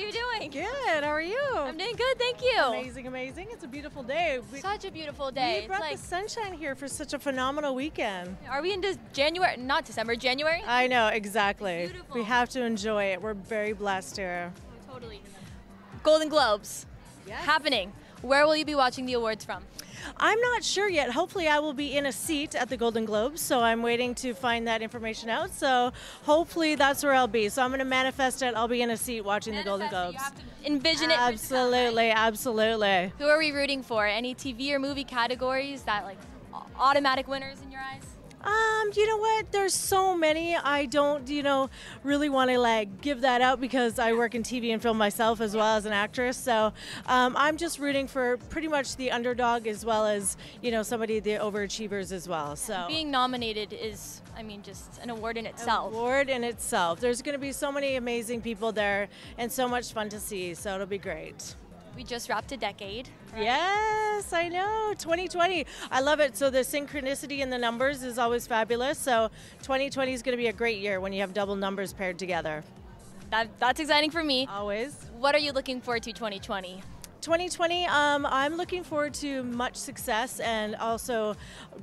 you doing? Good. How are you? I'm doing good, thank you. Amazing, amazing. It's a beautiful day. We, Such a beautiful day. we It's brought like, the sunshine here for such a phenomenal weekend. are we into January? Not December, January? I know exactly. Beautiful. We have to enjoy it. We're very blessed here. totally. Golden Globes Yes. happening. Where will you be watching the awards from? I'm not sure yet. Hopefully, I will be in a seat at the Golden Globes, so I'm waiting to find that information out. So hopefully, that's where I'll be. So I'm going to manifest it. I'll be in a seat watching the Golden Globes. You have to envision it. for it to come, right? Absolutely, absolutely. Who are we rooting for? Any TV or movie categories that like automatic winners in your eyes? Um, you know what? There's so many. I don't, you know, really want to like give that out because I work in TV and film myself as well as an actress. So um, I'm just rooting for pretty much the underdog as well as you know somebody the overachievers as well. So Being nominated is, I mean, just an award in itself. award in itself. There's going to be so many amazing people there and so much fun to see. So it'll be great. We just wrapped a decade. Yes, I know. 2020. I love it. So the synchronicity in the numbers is always fabulous. So 2020 is going to be a great year when you have double numbers paired together. That, that's exciting for me. Always. What are you looking forward to 2020? 2020, um, I'm looking forward to much success and also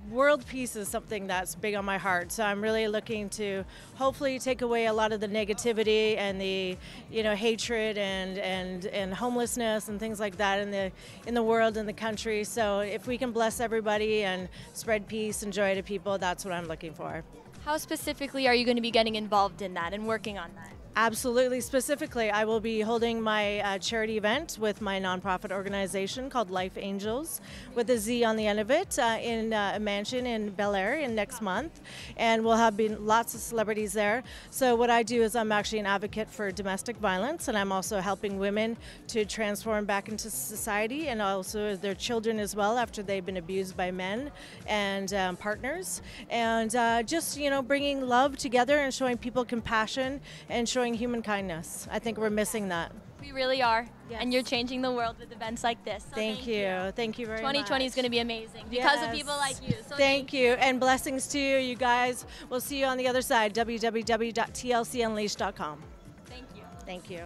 world peace is something that's big on my heart. So I'm really looking to hopefully take away a lot of the negativity and the you know hatred and and and homelessness and things like that in the in the world and the country. So if we can bless everybody and spread peace and joy to people, that's what I'm looking for. How specifically are you going to be getting involved in that and working on that? Absolutely. Specifically, I will be holding my uh, charity event with my nonprofit organization called Life Angelz, with a Z on the end of it, uh, in uh, a mansion in Bel Air in next month, and we'll have been lots of celebrities there. So what I do is I'm actually an advocate for domestic violence, and I'm also helping women to transform back into society, and also their children as well after they've been abused by men and um, partners, and uh, just you know bringing love together and showing people compassion and showing human kindness. I think we're missing that. We really are. Yes. And you're changing the world with events like this. So thank, you. Thank you very 2020 much. is going to be amazing because of people like you. So thank you and blessings to you, you guys. We'll see you on the other side. www.tlcunleashed.com. Thank you. Thank you.